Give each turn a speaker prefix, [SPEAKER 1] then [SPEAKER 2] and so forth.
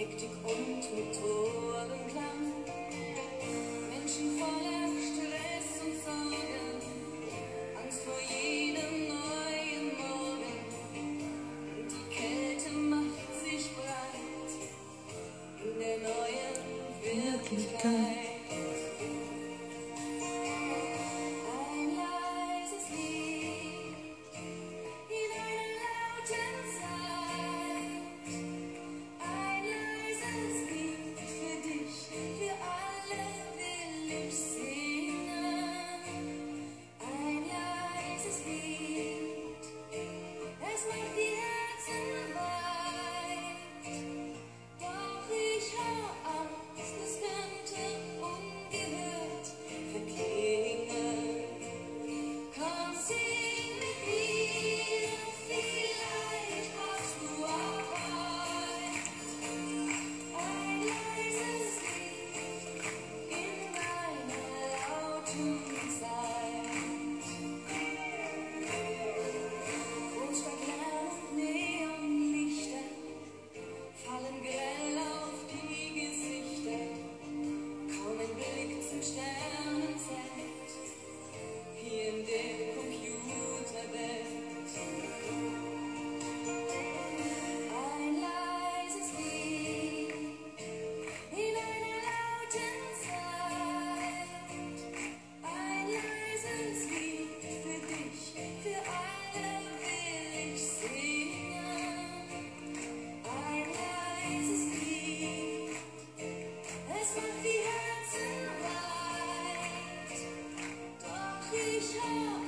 [SPEAKER 1] Hektik und mit Menschen voller Stress und Sorgen, Angst vor jedem neuen Morgen. Und die Kälte macht sich breit in der neuen Wirklichkeit. hell.